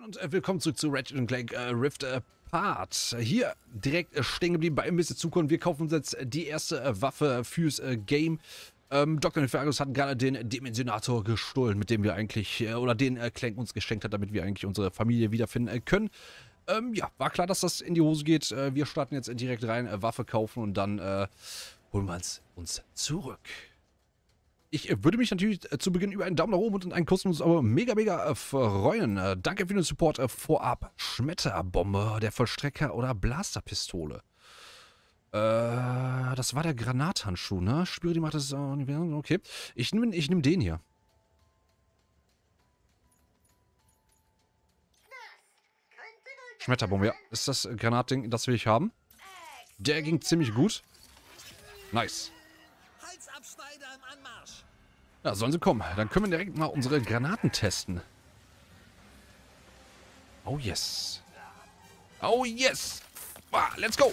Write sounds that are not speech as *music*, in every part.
Moin und äh, willkommen zurück zu Ratchet Clank äh, Rift Apart. Hier direkt äh, stehen geblieben bei bisschen Zukunft. Wir kaufen uns jetzt die erste äh, Waffe fürs äh, Game. Ähm, Dr. Nefarius hat gerade den Dimensionator gestohlen, mit dem wir eigentlich, äh, oder den äh, Clank uns geschenkt hat, damit wir eigentlich unsere Familie wiederfinden äh, können. Ähm, ja, war klar, dass das in die Hose geht. Äh, wir starten jetzt direkt rein, äh, Waffe kaufen und dann äh, holen wir uns zurück. Ich würde mich natürlich äh, zu Beginn über einen Daumen nach oben und einen kostenlos aber mega, mega äh, freuen. Äh, danke für den Support vorab. Schmetterbombe, der Vollstrecker oder Blasterpistole. Äh, das war der Granathandschuh, ne? Spüre die Macht des Universums. Okay. Ich nehme ich nehm den hier. Schmetterbombe, ja. Ist das Granatding, das will ich haben? Der ging ziemlich gut. Nice. Ja, sollen sie kommen. Dann können wir direkt mal unsere Granaten testen. Oh yes. Oh yes. Ah, let's go.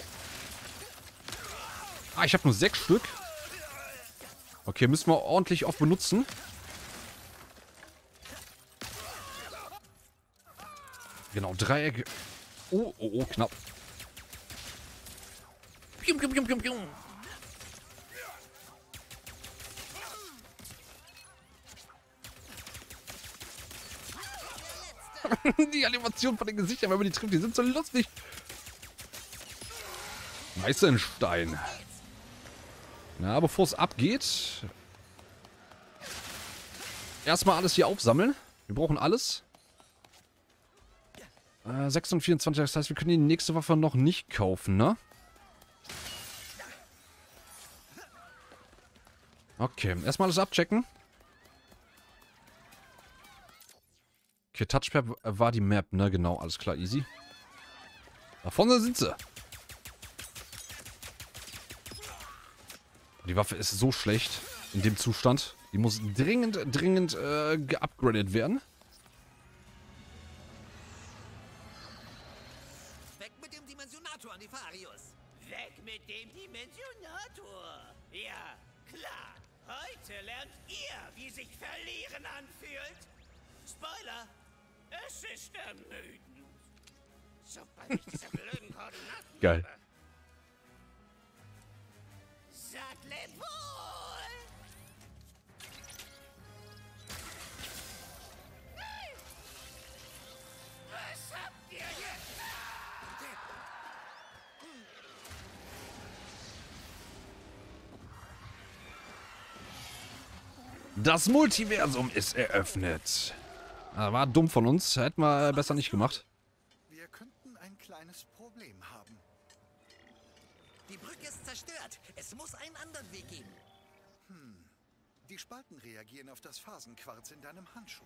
Ah, ich habe nur sechs Stück. Okay, müssen wir ordentlich oft benutzen. Genau, Dreieck. Oh, oh, oh, knapp. Pium, pium, pium, pium, pium. *laughs* die Animation von den Gesichtern, wenn man die trifft, die sind so lustig. Meißenstein. Na, bevor es abgeht. Erstmal alles hier aufsammeln. Wir brauchen alles. Äh, 6 und 24, das heißt, wir können die nächste Waffe noch nicht kaufen, ne? Okay, erstmal alles abchecken. Okay, Touchpad war die Map, ne? Genau, alles klar, easy. Da vorne sind sie. Die Waffe ist so schlecht in dem Zustand. Die muss dringend, dringend äh, geupgradet werden. Geil. Das Multiversum ist eröffnet. Ah, war dumm von uns. Hätten wir äh, besser nicht gemacht. Wir könnten ein kleines Problem haben. Die Brücke ist zerstört. Es muss einen anderen Weg geben. Die Spalten reagieren auf das Phasenquarz in deinem Handschuh.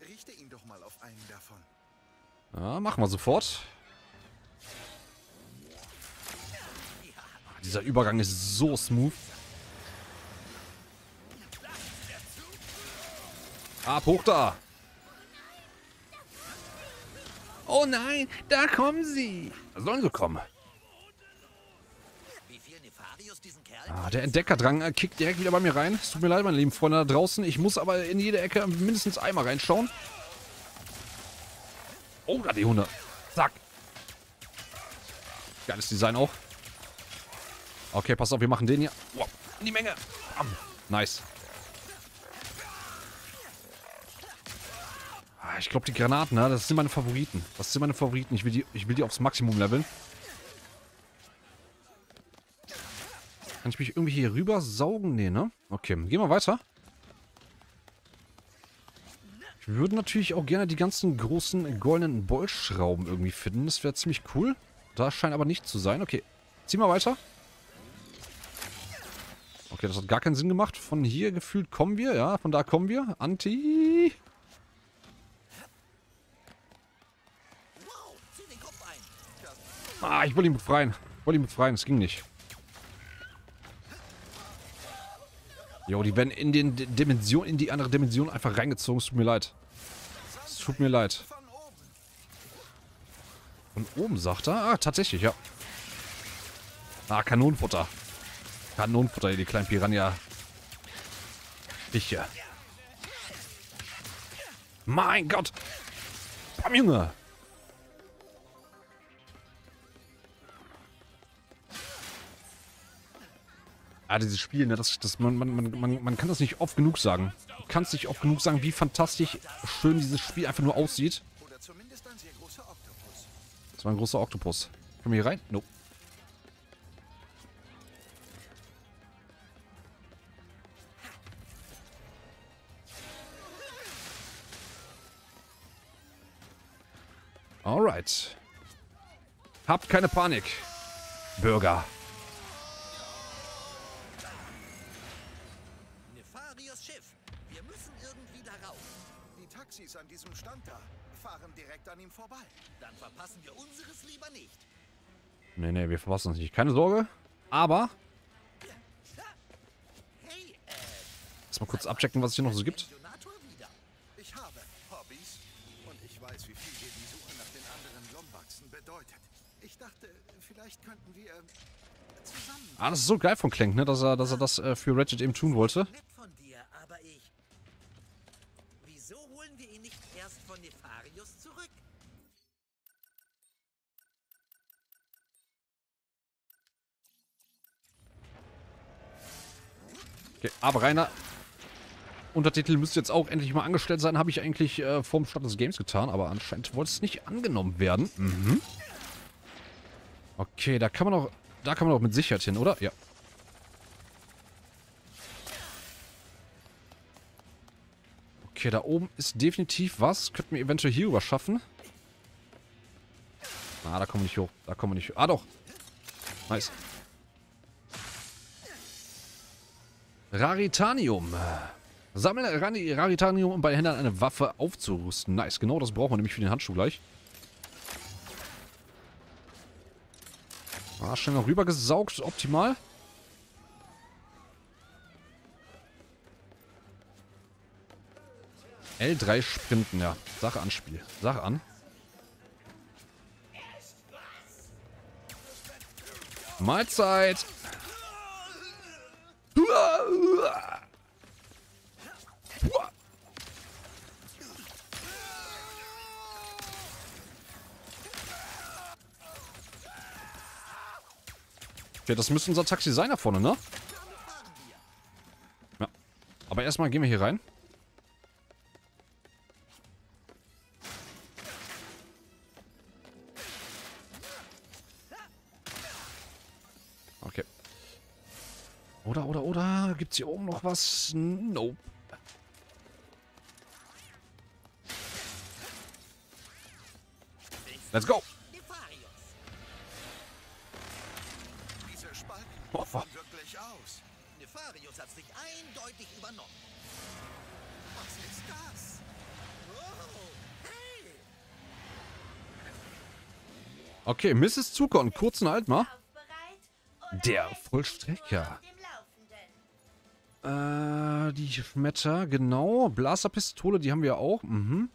Richte ihn doch mal auf einen davon. Ja, machen wir sofort. Ah, Dieser Übergang ist so smooth. Ab, hoch da. Oh nein, da kommen sie. Sollen sie kommen. Wie viel Nefarius diesen Kerl? Ah, der Entdeckerdrang äh, kickt direkt wieder bei mir rein. Es tut mir leid, meine lieben Freunde da draußen. Ich muss aber in jede Ecke mindestens einmal reinschauen. Oh, da die Hunde. Zack. Geiles Design auch. Okay, pass auf, wir machen den hier. Wow, in die Menge. Bam. Nice. Ah, Ich glaube, die Granaten, ne, das sind meine Favoriten. Das sind meine Favoriten. Ich will die, ich will die aufs Maximum leveln. Kann ich mich irgendwie hier rüber saugen? Nee, ne? Okay, gehen wir weiter. Ich würde natürlich auch gerne die ganzen großen goldenen Bolzschrauben irgendwie finden. Das wäre ziemlich cool. Da scheint aber nicht zu sein. Okay, ziehen wir weiter. Okay, das hat gar keinen Sinn gemacht. Von hier gefühlt kommen wir, ja. Von da kommen wir. Anti. Zieh. Ah, ich wollte ihn befreien. Ich wollte ihn befreien, es ging nicht. Jo, die werden in den Dimension, in die andere Dimension einfach reingezogen. Es tut mir leid. Es tut mir leid. Von oben. Sagt er? Ah, tatsächlich, ja. Ah, Kanonenfutter. Kanonenfutter, die kleinen Piranha. Stiche. Mein Gott. Bam, Junge. Ah, dieses Spiel, ne, das, das, man, man, man, man, kann das nicht oft genug sagen. Du kannst nicht oft genug sagen, wie fantastisch schön dieses Spiel einfach nur aussieht. Das war ein großer Oktopus. Können wir hier rein? Nope. Alright. Habt keine Panik, Bürger. Schiff. Wir müssen irgendwie darauf. Die Taxis an diesem Stand da fahren direkt an ihm vorbei. Dann verpassen wir unseres lieber nicht. Nee, nee, wir verpassen uns nicht. Keine Sorge. Aber, Hey, äh, lass mal kurz abchecken, was es hier noch so gibt. Ich habe Hobbys und ich weiß, wie viel dir die Suche nach den anderen Lombaxen bedeutet. Ich dachte, vielleicht könnten wir zusammen. Ah, das ist so geil von Clank, ne, dass er, dass er das äh, für Ratchet eben tun wollte. Von Nefarius zurück? Okay, aber Rainer, Untertitel müsste jetzt auch endlich mal angestellt sein. Habe ich eigentlich äh, vorm Start des Games getan, aber anscheinend wollte es nicht angenommen werden. Mhm. Okay, da kann man auch, da kann man auch mit Sicherheit hin, oder? Ja. Okay, da oben ist definitiv was. Könnten wir eventuell hier rüber schaffen. Ah, da kommen wir nicht hoch. Da kommen wir nicht hoch. Ah, doch. Nice. Raritanium. Sammle Raritanium, um bei Händlern eine Waffe aufzurüsten. Nice, genau das brauchen wir nämlich für den Handschuh gleich. Ah, schnell noch rübergesaugt. Optimal. L3 sprinten, ja. Sache an, Spiel. Sache an. Mahlzeit. Okay, das müsste unser Taxi sein da vorne, ne? Ja. Aber erstmal gehen wir hier rein. Oder, oder, oder? Gibt's hier oben noch was? Nope. Let's go! Nefarius. Diese Spalten Oh, wirklich aus. Nefarius hat sich eindeutig übernommen. Was ist das? Hey! Okay, Mrs. Kurzen Halt mal. Laufbereit oder Der Vollstrecker. Äh, die Schmetter, genau. Blasterpistole, die haben wir auch. Mhm.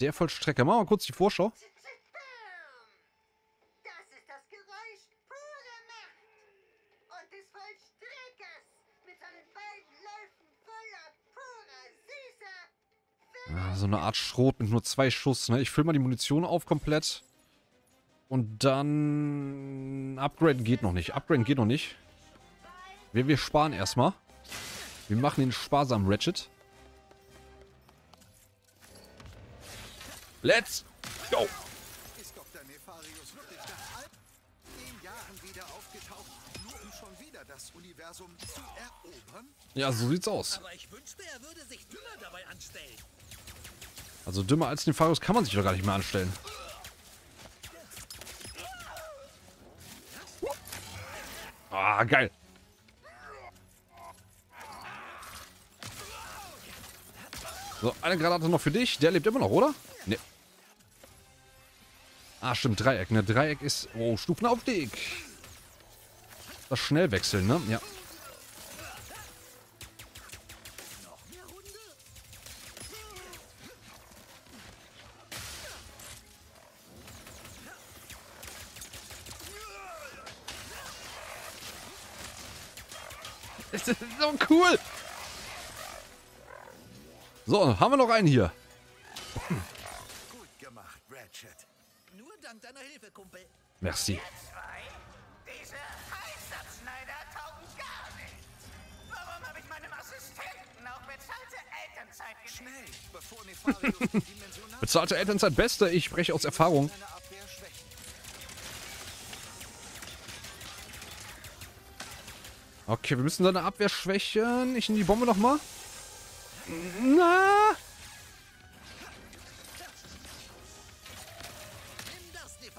Der Vollstrecker. Machen wir mal kurz die Vorschau. Das ist das Geräusch purer Macht und des Vollstreckers mit seinen beiden Läufen voller purer, süßer Ah, so eine Art Schrot mit nur zwei Schuss, ne? Ich fülle mal die Munition auf komplett. Und dann... Upgraden geht noch nicht. Upgraden geht noch nicht. Wir, wir sparen erstmal. Wir machen den sparsamen Ratchet. Let's go! Ist Dr. Nefarius wirklich nach all den Jahren wieder aufgetaucht, nur um schon wieder das Universum zu erobern? Ja, so sieht's aus. Aber ich wünschte, er würde sich dümmer dabei anstellen. Also dümmer als den Farius kann man sich doch gar nicht mehr anstellen. Ah, geil. So, eine Granate noch für dich. Der lebt immer noch, oder? Ne. Ah, stimmt, Dreieck, ne? Dreieck ist... Oh, Stufenaufstieg. Das Schnellwechseln, ne? Ja. *laughs* Das ist so cool. So, haben wir noch einen hier. Gut gemacht, Ratchet. Nur dank deiner Hilfe, Kumpel. Merci. Bezahlte Elternzeit Beste, ich spreche aus Erfahrung. Okay, wir müssen seine Abwehr schwächen. Ich nehme die Bombe nochmal. Na?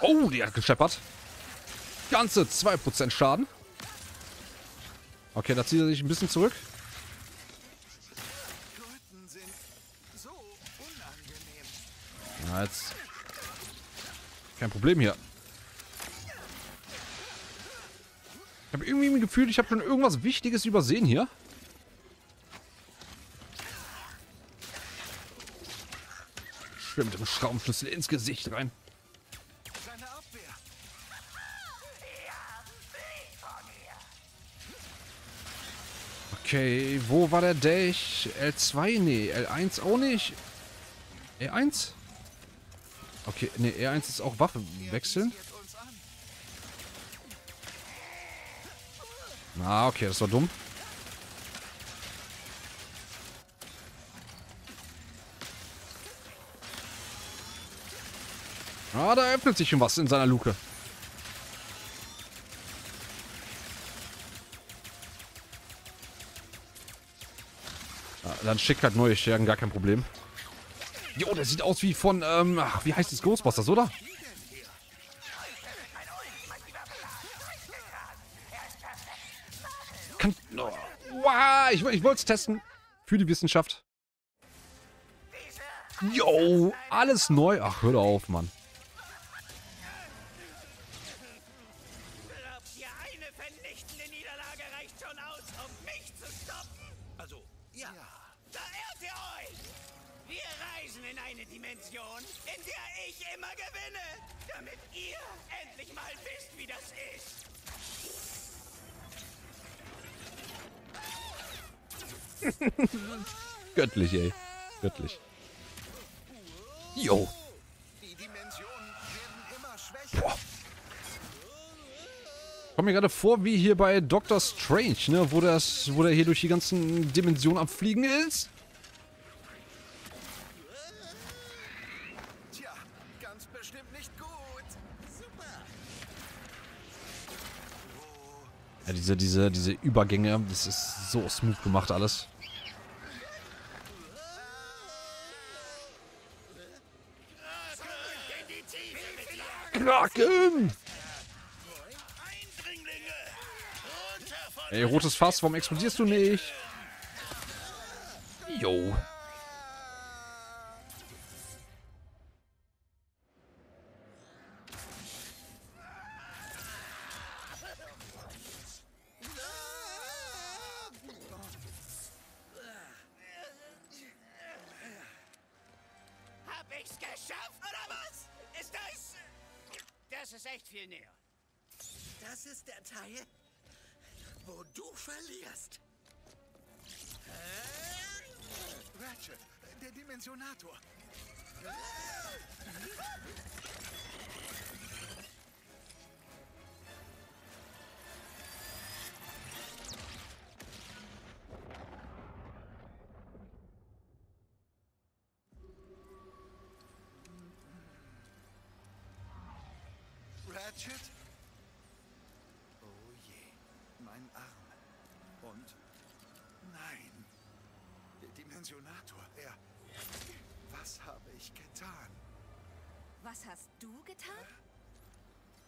Oh, die hat gescheppert. Ganze 2% Schaden. Okay, da zieht er sich ein bisschen zurück. Na, jetzt. Kein Problem hier. Ich habe irgendwie ein Gefühl, ich habe schon irgendwas Wichtiges übersehen hier. Schwimmt mit dem Schraubenschlüssel ins Gesicht rein. Okay, wo war der Dash? L2? Nee, L1 auch nicht. E1? Okay, nee, E1 ist auch Waffe wechseln. An. Ah, okay, das war dumm. Ah, da öffnet sich schon was in seiner Luke. Ah, dann schickt halt neue Stärken, gar kein Problem. Jo, der sieht aus wie von, ähm, ach, wie heißt das Ghostbusters, oder? Kann, oh, wow, ich, ich wollte es testen. Für die Wissenschaft. Jo, alles neu. Ach, hör doch auf, Mann. *laughs* Göttlich, ey. Göttlich. Jo. Schwächer. Kommt mir gerade vor, wie hier bei Doctor Strange, ne? Wo, das, wo der hier durch die ganzen Dimensionen am Fliegen ist. Ja, diese, diese, diese Übergänge, das ist so smooth gemacht alles. Kraken! Ey, rotes Fass, warum explodierst du nicht? Jo. Ist echt viel näher. Das ist der Teil, wo du verlierst. Ratchet, der Dimensionator. *laughs* Ratchet? Oh je, mein Arm. Und nein, der Dimensionator, er... Was habe ich getan? Was hast du getan?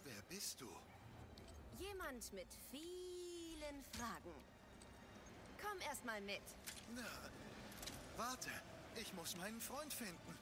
Wer bist du? Jemand mit vielen Fragen. Komm erst mal mit. Na, warte, ich muss meinen Freund finden.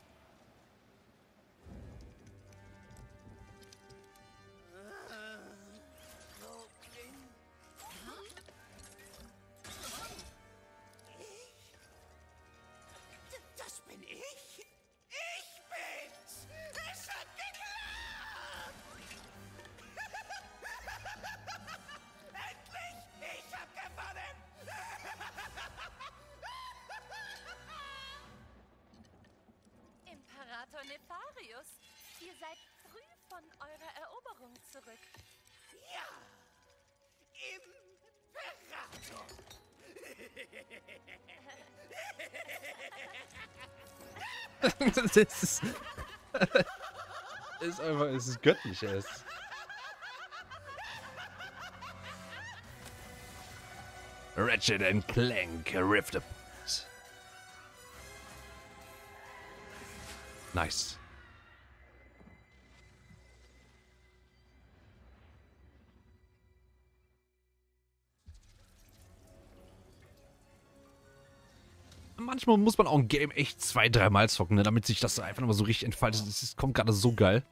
Ihr seid früh von eurer Eroberung zurück. Ja, Imperator. *laughs* das ist, ist einfach, es ist göttlich, es. Ratchet and Clank Rift Apart. Nice. Manchmal muss man auch ein Game echt zwei, dreimal zocken, ne, damit sich das einfach nochmal so richtig entfaltet. Ist- kommt gerade so geil.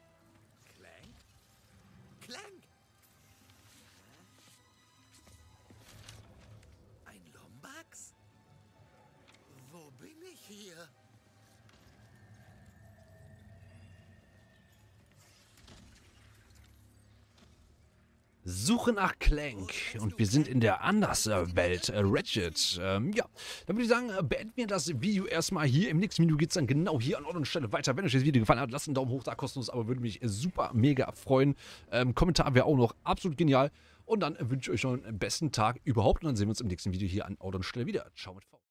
Suche nach Clank und wir sind in der Anderswelt, äh, Ratchet. Ähm, ja, dann würde ich sagen, äh, beenden wir das Video erstmal hier. Im nächsten Video geht es dann genau hier an Ort und Stelle weiter. Wenn euch das Video gefallen hat, lasst einen Daumen hoch da, kostenlos, aber würde mich super mega freuen. Ähm, Kommentar wäre auch noch absolut genial. Und dann wünsche ich euch noch einen besten Tag überhaupt und dann sehen wir uns im nächsten Video hier an Ort und Stelle wieder. Ciao mit V.